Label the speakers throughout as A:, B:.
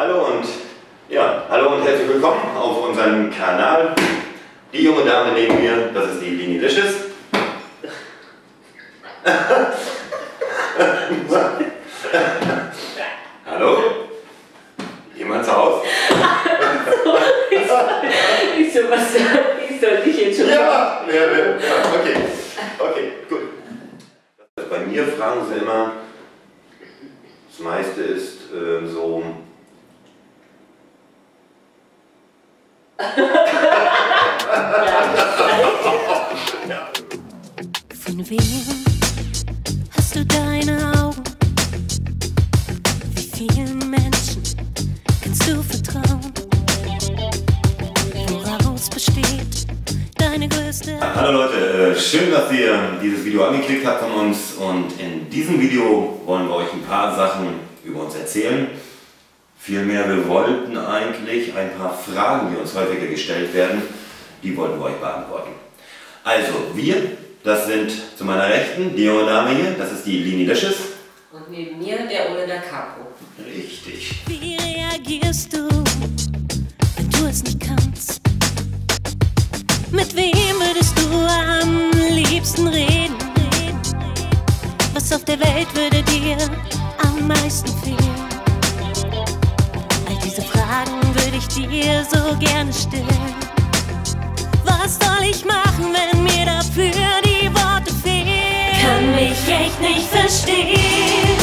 A: Hallo und ja, hallo und herzlich willkommen auf unserem Kanal. Die junge Dame neben mir, das ist die Lini Licious. hallo? Jemand zu Hause?
B: ich so, was ich soll dich jetzt schon
A: ja, ja, ja, okay. Okay, gut. Bei mir fragen sie immer, das meiste ist äh, so.
C: Von wem hast du deine Augen? Wie vielen Menschen kannst du vertrauen? Woraus besteht deine größte
A: Hallo Leute, äh, schön, dass ihr dieses Video angeklickt habt von uns und in diesem Video wollen wir euch ein paar Sachen über uns erzählen. Vielmehr, wir wollten eigentlich ein paar Fragen, die uns häufiger gestellt werden, die wollten wir euch beantworten. Also, wir, das sind zu meiner Rechten Dame hier, das ist die Lini Lösches.
B: Und neben mir der Ole der Capo.
A: Richtig.
C: Wie reagierst du, wenn du es nicht kannst? Mit wem würdest du am liebsten reden? Was auf der Welt würde dir am meisten fehlen? Fragen würde ich dir so gerne stellen. Was soll ich machen, wenn mir dafür die Worte fehlen? Kann mich echt nicht verstehen.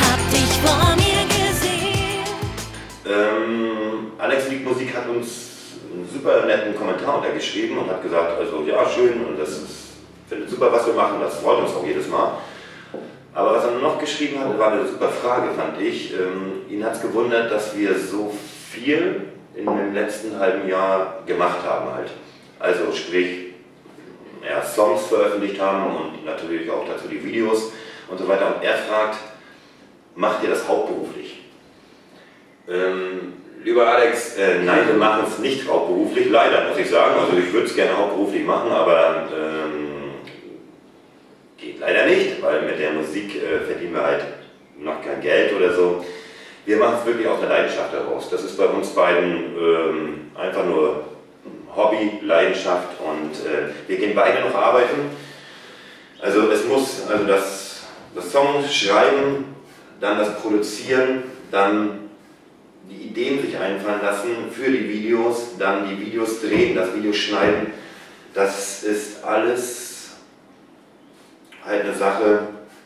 C: Hab dich vor mir gesehen.
A: Ähm, Alex Lied Musik hat uns einen super netten Kommentar untergeschrieben und hat gesagt, also ja, schön und das ist, findet super, was wir machen, das freut uns auch jedes Mal. Aber was er noch geschrieben hat, war eine super Frage, fand ich. Ähm, ihn hat es gewundert, dass wir so viel in dem letzten halben Jahr gemacht haben halt. Also sprich, ja, Songs veröffentlicht haben und natürlich auch dazu die Videos und so weiter. Und er fragt, macht ihr das hauptberuflich? Ähm, lieber Alex, äh, nein, wir machen es nicht hauptberuflich, leider muss ich sagen. Also ich würde es gerne hauptberuflich machen, aber geht leider nicht, weil mit der Musik äh, verdienen wir halt noch kein Geld oder so. Wir machen es wirklich aus der Leidenschaft heraus. Das ist bei uns beiden ähm, einfach nur Hobby, Leidenschaft und äh, wir gehen beide noch arbeiten. Also es muss, also das, das Song schreiben, dann das Produzieren, dann die Ideen sich einfallen lassen für die Videos, dann die Videos drehen, das Video schneiden. Das ist alles halt eine Sache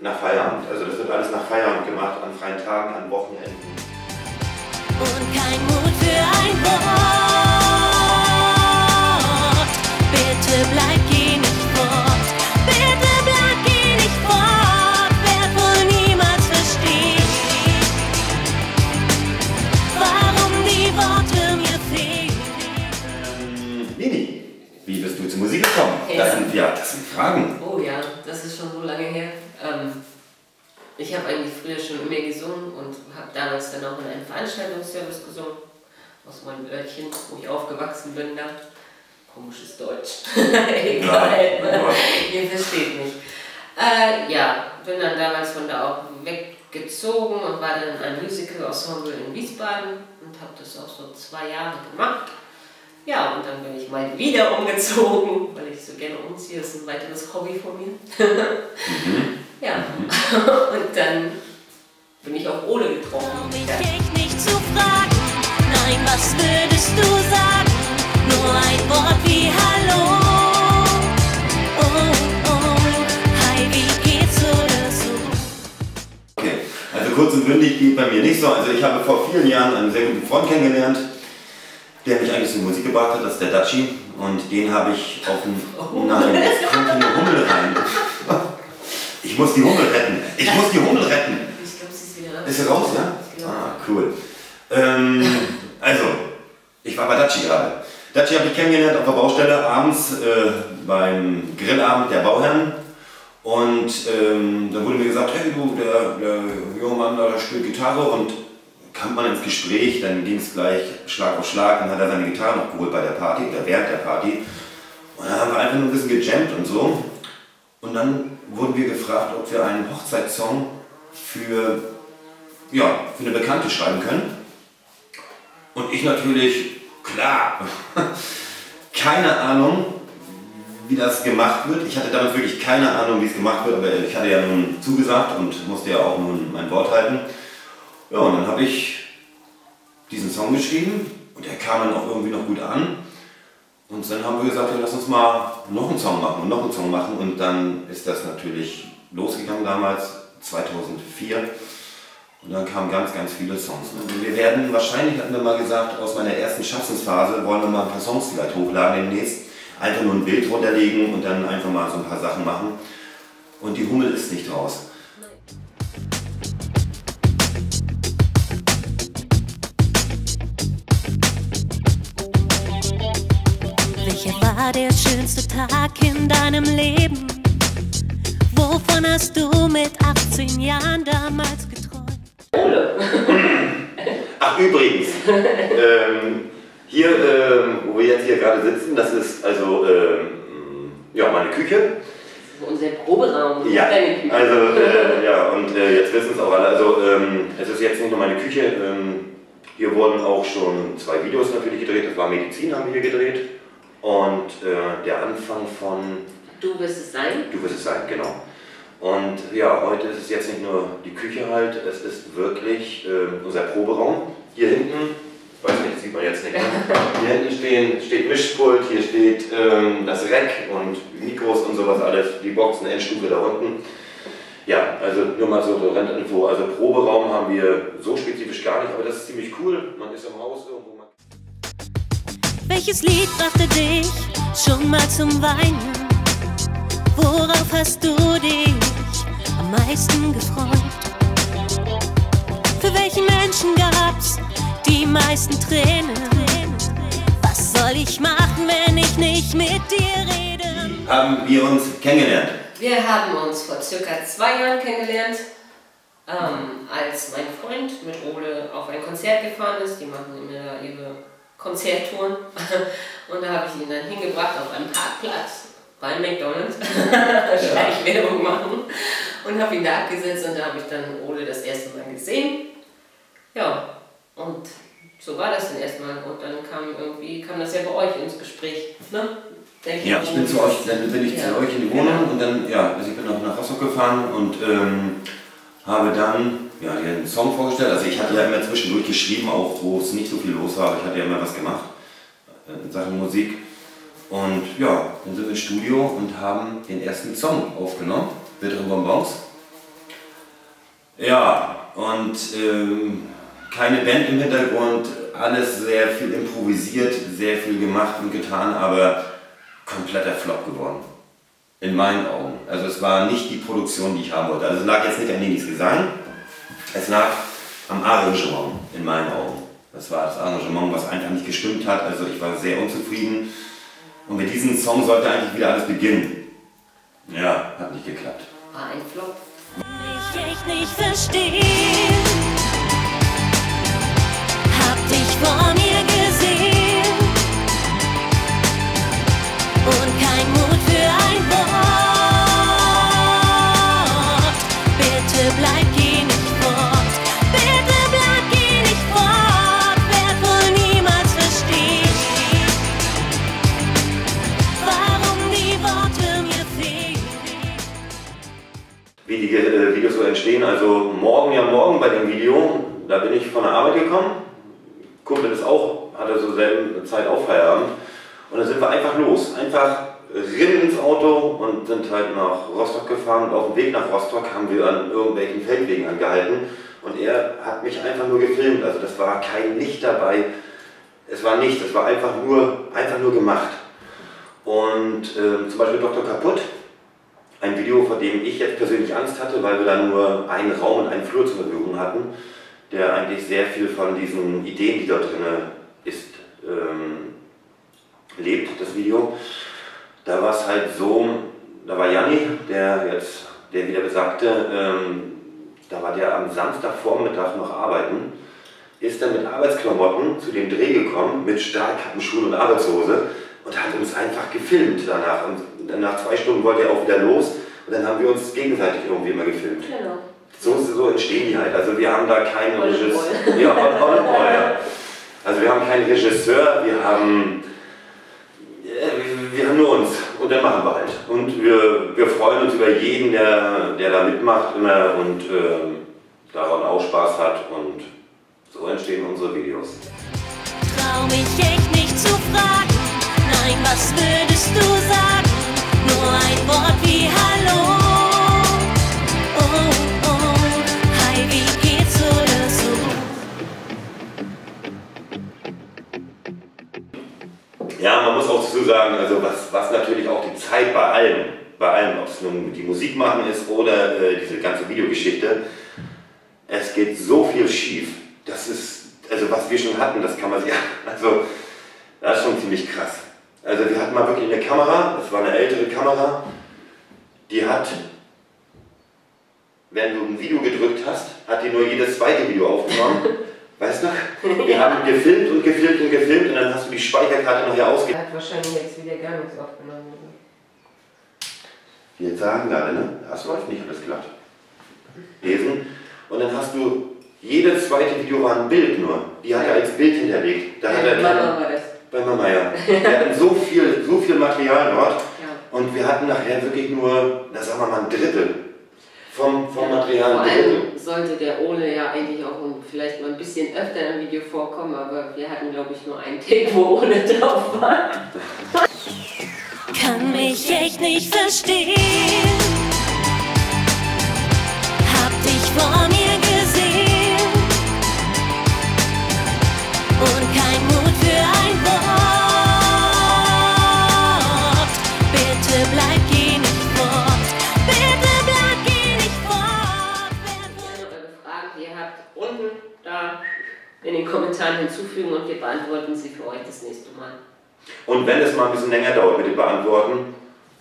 A: nach Feierabend. Also das wird alles nach Feierabend gemacht, an freien Tagen, an Wochenenden.
C: und kein Mut für ein Wort. Bitte bleib, geh nicht fort. Bitte bleib, geh nicht fort. Werd wohl niemals verstehen, warum die Worte mir fehlen.
A: Ähm, Nini, wie bist du zur Musik gekommen?
B: Ja.
A: Das sind, ja, das sind Fragen.
B: Oh ja, das ist schon so lange her. Ähm, ich habe eigentlich früher schon immer gesungen und habe damals dann auch in einem Veranstaltungsservice gesungen. Aus meinem Örtchen, wo ich aufgewachsen bin da. Komisches Deutsch. Egal.
A: Ja.
B: Ihr versteht mich. Äh, ja, bin dann damals von da auch weggezogen und war dann in einem Musical-Ensemble in Wiesbaden und habe das auch so zwei Jahre gemacht. Ja, und dann bin ich mal wieder umgezogen, weil ich so gerne umziehe. Das ist ein weiteres Hobby von mir. ja, und dann bin ich auf Ole getroffen.
C: Echt nicht zu fragen. Nein, was würdest du sagen? Nur ein Wort wie Hallo. Oh, oh, hi, wie geht's oder so?
A: Okay, also kurz und bündig geht bei mir nicht so. Also ich habe vor vielen Jahren einen sehr guten Freund kennengelernt, der mich eigentlich zur Musik gebracht hat, das ist der Daci. Und den habe ich auf dem... Nein, jetzt kommt hier eine Hummel rein. Ich muss die Hummel retten. Ich muss die Hummel retten.
B: Ich glaube, sie ist wieder
A: Ist sie raus, ja? Ah, cool. Ähm, also, ich war bei Daci gerade. Daci habe ich kennengelernt auf der Baustelle abends äh, beim Grillabend der Bauherren. Und ähm, dann wurde mir gesagt, hey du, der, der junge Mann da der spielt Gitarre und kam man ins Gespräch, dann ging es gleich Schlag auf Schlag, dann hat er seine Gitarre noch geholt bei der Party oder während der Party. Und dann haben wir einfach nur ein bisschen gejammt und so. Und dann wurden wir gefragt, ob wir einen Hochzeitssong für ja, für eine Bekannte schreiben können. Und ich natürlich, klar, keine Ahnung, wie das gemacht wird. Ich hatte damals wirklich keine Ahnung, wie es gemacht wird, aber ich hatte ja nun zugesagt und musste ja auch nun mein Wort halten. Ja, und dann habe ich diesen Song geschrieben und der kam dann auch irgendwie noch gut an. Und dann haben wir gesagt, ja, lass uns mal noch einen Song machen und noch einen Song machen. Und dann ist das natürlich losgegangen damals, 2004. Und dann kamen ganz, ganz viele Songs. Und wir werden, wahrscheinlich hatten wir mal gesagt, aus meiner ersten Schaffensphase wollen wir mal ein paar Songs vielleicht hochladen demnächst. Einfach nur ein Bild runterlegen und dann einfach mal so ein paar Sachen machen. Und die Hummel ist nicht raus.
C: War der schönste Tag in deinem Leben? Wovon hast du mit 18 Jahren damals geträumt?
A: Ach, übrigens, ähm, hier, ähm, wo wir jetzt hier gerade sitzen, das ist also ähm, ja, meine Küche.
B: Unser Proberaum.
A: Ja, also äh, ja, und äh, jetzt wissen es auch alle. Also ähm, es ist jetzt nicht nur meine Küche. Ähm, hier wurden auch schon zwei Videos natürlich gedreht. Das war Medizin, haben wir hier gedreht. Und äh, der Anfang von
B: Du wirst es sein.
A: Du wirst es sein, genau. Und ja, heute ist es jetzt nicht nur die Küche halt, es ist wirklich äh, unser Proberaum. Hier hinten, weiß nicht, sieht man jetzt nicht. Ne? Hier hinten stehen, steht Mischpult, hier steht ähm, das Rack und Mikros und sowas alles, die Boxen, Endstufe da unten. Ja, also nur mal so eine Randinfo. Also Proberaum haben wir so spezifisch gar nicht, aber das ist ziemlich cool. Man ist im Haus irgendwo.
C: Welches Lied brachte dich schon mal zum Weinen? Worauf hast du dich am meisten gefreut? Für welchen Menschen gab's die meisten Tränen? Was soll ich machen, wenn ich nicht mit dir rede?
A: haben wir uns kennengelernt.
B: Wir haben uns vor circa zwei Jahren kennengelernt, ähm, als mein Freund mit Ole auf ein Konzert gefahren ist. Die machen immer da ihre Konzerttouren. Und da habe ich ihn dann hingebracht auf einem Parkplatz bei McDonalds. Schleichwerbung machen. Und habe ihn da abgesetzt und da habe ich dann Ole das erste Mal gesehen. Ja, und so war das dann erstmal. Und dann kam irgendwie, kam das ja bei euch ins Gespräch. Ne?
A: Ja, ich bin zu euch, dann bin ich
B: Ja.
A: zu euch in die Wohnung und dann, ja, also ich bin auch nach Rostock gefahren und ähm, habe dann ja, dir einen Song vorgestellt. Also ich hatte ja immer zwischendurch geschrieben, auch wo es nicht so viel los war, ich hatte ja immer was gemacht äh, in Sachen Musik. Und ja, dann sind wir ins Studio und haben den ersten Song aufgenommen, Bittere Bonbons. Ja, und ähm, keine Band im Hintergrund, alles sehr viel improvisiert, sehr viel gemacht und getan, aber kompletter Flop geworden. In meinen Augen. Also es war nicht die Produktion, die ich haben wollte. Also es lag jetzt nicht an Nenis Gesang, es lag am Arrangement, in meinen Augen. Das war das Arrangement, was einfach nicht gestimmt hat. Also ich war sehr unzufrieden. Und mit diesem Song sollte eigentlich wieder alles beginnen. Ja, hat nicht geklappt.
B: War ein Flop.
C: Ich echt nicht verstehen. Hab dich vor mir gesehen und kein Mut für ein Wort. Bitte bleib, geh
A: da bin ich von der Arbeit gekommen. Kumpel ist auch, hatte so selben Zeit auch Feierabend. Und dann sind wir einfach los. Einfach rinnen ins Auto und sind halt nach Rostock gefahren. Und auf dem Weg nach Rostock haben wir an irgendwelchen Feldwegen angehalten. Und er hat mich einfach nur gefilmt. Also das war kein Licht dabei. Es war nichts, es war einfach nur, einfach nur gemacht. Und ähm, zum Beispiel Dr. Kaputt, ein Video, vor dem ich jetzt persönlich Angst hatte, weil wir da nur einen Raum und einen Flur zur Verfügung hatten, der eigentlich sehr viel von diesen Ideen, die dort drin ist, ähm, lebt, das Video. Da war es halt so, da war Janni, der jetzt, der wieder besagte, ähm, da war der am Samstagvormittag noch arbeiten, ist dann mit Arbeitsklamotten zu dem Dreh gekommen, mit Stahlkappenschuhen und Arbeitshose und hat uns einfach gefilmt danach. Und dann nach zwei Stunden wollte er auch wieder los und dann haben wir uns gegenseitig irgendwie immer gefilmt.
B: Genau.
A: Entstehen die halt. Also wir haben da keinen Regisseur. Ja, ja. Also wir haben keinen Regisseur, wir haben, wir haben nur uns und dann machen wir halt. Und wir, wir freuen uns über jeden, der, der da mitmacht immer und äh, daran auch Spaß hat und so entstehen unsere Videos.
C: Trau mich echt nicht zu fragen, nein, was würdest du sagen?
A: Sagen, also was, was natürlich auch die Zeit bei allem, bei allem, ob es nun die Musik machen ist oder äh, diese ganze Videogeschichte, es geht so viel schief. Das ist, also was wir schon hatten, das kann man sich, also das ist schon ziemlich krass. Also wir hatten mal wirklich eine Kamera, das war eine ältere Kamera, die hat, wenn du ein Video gedrückt hast, hat die nur jedes zweite Video aufgenommen. Weißt du? Wir haben gefilmt und gefilmt und gefilmt und dann hast du die Speicherkarte nachher ausge...
B: Er hat wahrscheinlich jetzt wieder gar nichts aufgenommen.
A: Wir sagen gerade, ne? Das läuft nicht alles glatt. Lesen. Und dann hast du, jedes zweite Video war ein Bild nur. Die hat er als Bild hinterlegt. Da hat er
B: Mama war das.
A: bei Mama, ja. Wir hatten so viel, so viel Material dort.
B: Ja.
A: Und wir hatten nachher wirklich nur, na sagen wir mal, ein Drittel vom, vom Material.
B: Vor allem sollte der Ole ja eigentlich auch vielleicht mal ein bisschen öfter im Video vorkommen, aber wir hatten glaube ich nur einen Take, wo Ole drauf war.
C: Kann mich echt nicht verstehen.
B: Kommentaren hinzufügen und wir beantworten sie für euch das nächste Mal.
A: Und wenn es mal ein bisschen länger dauert mit dem Beantworten,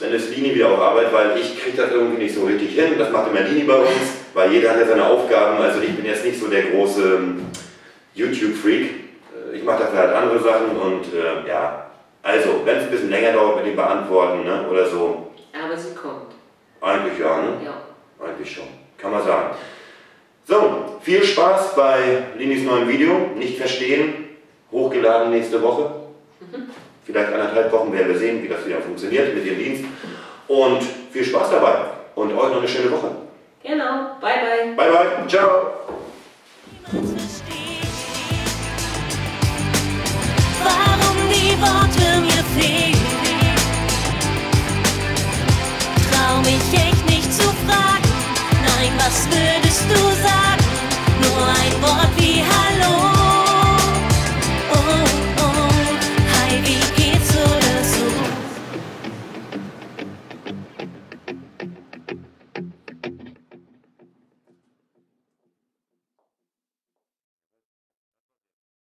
A: dann ist Lini wieder auf Arbeit, weil ich kriege das irgendwie nicht so richtig hin. Das macht immer Lini bei uns, weil jeder hat ja seine Aufgaben. Also ich bin jetzt nicht so der große ähm, YouTube-Freak. Äh, Ich mache dafür halt andere Sachen und äh, ja. Also, wenn es ein bisschen länger dauert mit dem Beantworten ne, oder so,
B: Aber sie kommt.
A: eigentlich ja, ne?
B: Ja.
A: Eigentlich schon, kann man sagen. Viel Spaß bei Linis neuem Video. Nicht verstehen. Hochgeladen nächste Woche. Mhm. Vielleicht anderthalb Wochen werden wir sehen, wie das wieder funktioniert mit dem Dienst. Und viel Spaß dabei. Und euch noch eine schöne Woche.
B: Genau. Bye, bye.
A: Bye, bye. Ciao.
C: Worte mir fehlen. Trau mich echt nicht zu fragen, nein, was würdest du sagen? 么